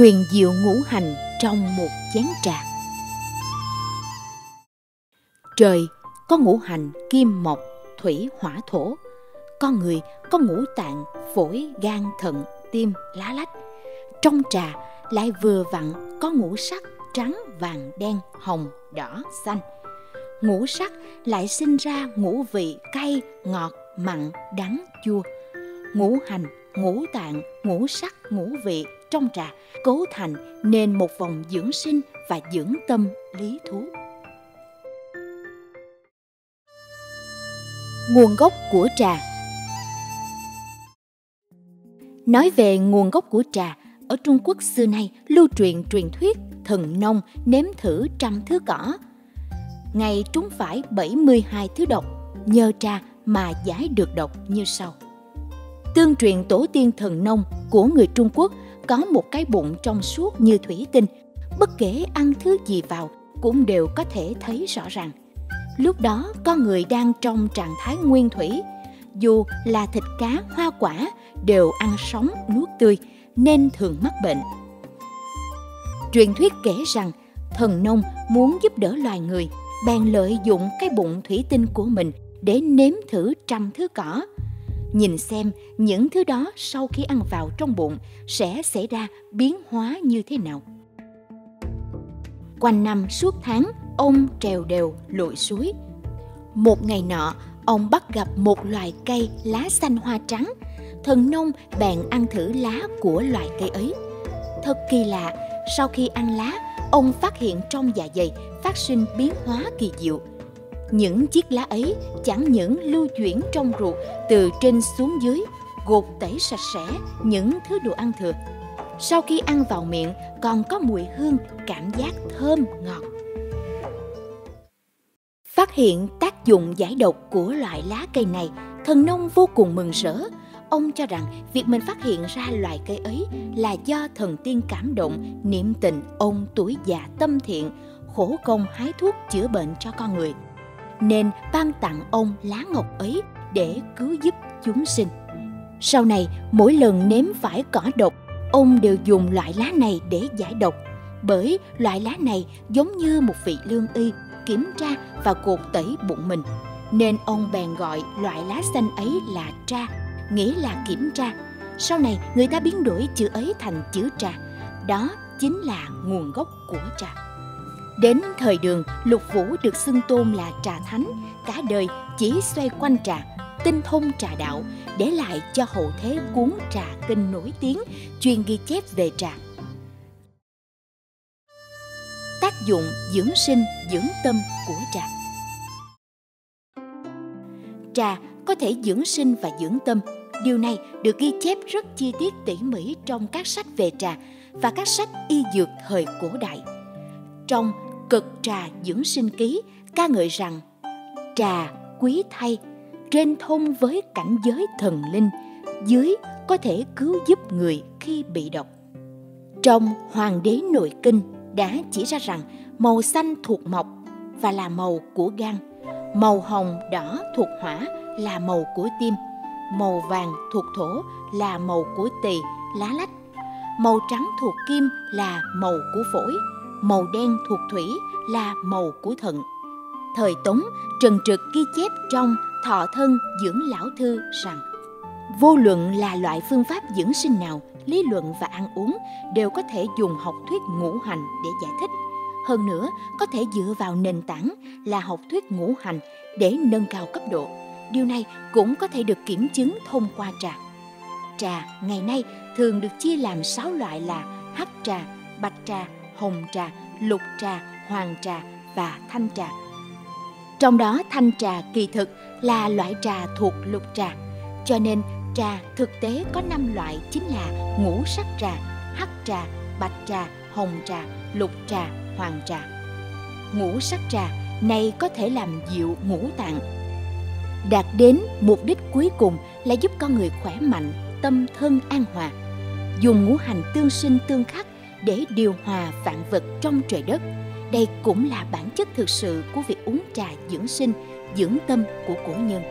huyền diệu ngũ hành trong một chén trà. Trời, có ngũ hành kim mộc, thủy hỏa thổ. Con người có ngũ tạng phổi, gan, thận, tim, lá lách. Trong trà lại vừa vặn có ngũ sắc trắng, vàng, đen, hồng, đỏ, xanh. Ngũ sắc lại sinh ra ngũ vị cay, ngọt, mặn, đắng, chua. Ngũ hành, ngũ tạng, ngũ sắc, ngũ vị trong trà, cấu thành nên một vòng dưỡng sinh và dưỡng tâm lý thú. Nguồn gốc của trà. Nói về nguồn gốc của trà, ở trung quốc xưa nay lưu truyền truyền thuyết thần nông nếm thử trăm thứ cỏ. Ngày trúng phải 72 thứ độc, nhờ trà mà giải được độc như sau. Tương truyền tổ tiên thần nông của người trung quốc có một cái bụng trong suốt như thủy tinh. Bất kể ăn thứ gì vào, cũng đều có thể thấy rõ ràng. Lúc đó con người đang trong trạng thái nguyên thủy. Dù là thịt cá, hoa quả, đều ăn sống nuốt tươi, nên thường mắc bệnh. Truyền thuyết kể rằng, thần nông muốn giúp đỡ loài người, bèn lợi dụng cái bụng thủy tinh của mình để nếm thử trăm thứ cỏ nhìn xem, những thứ đó sau khi ăn vào trong bụng sẽ xảy ra biến hóa như thế nào. Quanh năm suốt tháng, ông trèo đều lội suối. Một ngày nọ, ông bắt gặp một loài cây lá xanh hoa trắng. Thần nông bèn ăn thử lá của loài cây ấy. Thật kỳ lạ, sau khi ăn lá, ông phát hiện trong dạ dày phát sinh biến hóa kỳ diệu những chiếc lá ấy, chẳng những lưu chuyển trong ruột, từ trên xuống dưới, gột tẩy sạch sẽ những thứ đồ ăn thừa. Sau khi ăn vào miệng, còn có mùi hương, cảm giác thơm ngọt. Phát hiện tác dụng giải độc của loại lá cây này, thần nông vô cùng mừng rỡ. Ông cho rằng việc mình phát hiện ra loài cây ấy là do thần tiên cảm động, niệm tình ông tuổi già tâm thiện, khổ công hái thuốc chữa bệnh cho con người nên ban tặng ông lá ngọc ấy để cứu giúp chúng sinh. Sau này, mỗi lần nếm phải cỏ độc, ông đều dùng loại lá này để giải độc. Bởi loại lá này giống như một vị lương y kiểm tra và cột tẩy bụng mình, nên ông bèn gọi loại lá xanh ấy là tra, nghĩa là kiểm tra. Sau này, người ta biến đổi chữ ấy thành chữ trà. Đó chính là nguồn gốc của trà đến thời đường, lục vũ được xưng tôn là trà thánh. Cả đời chỉ xoay quanh trà, tinh thông trà đạo, để lại cho hậu thế cuốn trà kinh nổi tiếng, chuyên ghi chép về trà. Tác dụng dưỡng sinh, dưỡng tâm của trà. Trà có thể dưỡng sinh và dưỡng tâm. Điều này được ghi chép rất chi tiết tỉ mỉ trong các sách về trà và các sách y dược thời cổ đại. Trong cực trà dưỡng sinh ký, ca ngợi rằng, trà quý thay, trên thông với cảnh giới thần linh, dưới có thể cứu giúp người khi bị độc. Trong hoàng đế nội kinh đã chỉ ra rằng, màu xanh thuộc mộc và là màu của gan, màu hồng đỏ thuộc hỏa là màu của tim, màu vàng thuộc thổ là màu của tỳ, lá lách, màu trắng thuộc kim là màu của phổi màu đen thuộc thủy là màu của thận. Thời tống trần trực ghi chép trong thọ thân dưỡng lão thư rằng, vô luận là loại phương pháp dưỡng sinh nào, lý luận và ăn uống đều có thể dùng học thuyết ngũ hành để giải thích. Hơn nữa, có thể dựa vào nền tảng là học thuyết ngũ hành để nâng cao cấp độ. Điều này cũng có thể được kiểm chứng thông qua trà. Trà ngày nay thường được chia làm 6 loại là hắc trà, bạch trà hồng trà, lục trà, hoàng trà và thanh trà. Trong đó, thanh trà kỳ thực là loại trà thuộc lục trà. Cho nên, trà thực tế có 5 loại chính là ngũ sắc trà, hắc trà, bạch trà, hồng trà, lục trà, hoàng trà. Ngũ sắc trà này có thể làm dịu ngũ tạng. Đạt đến mục đích cuối cùng là giúp con người khỏe mạnh, tâm thân an hòa. Dùng ngũ hành tương sinh tương khắc để điều hòa vạn vật trong trời đất. Đây cũng là bản chất thực sự của việc uống trà dưỡng sinh, dưỡng tâm của cổ nhân.